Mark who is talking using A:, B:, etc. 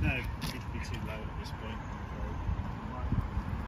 A: No, it'd be too low at this point.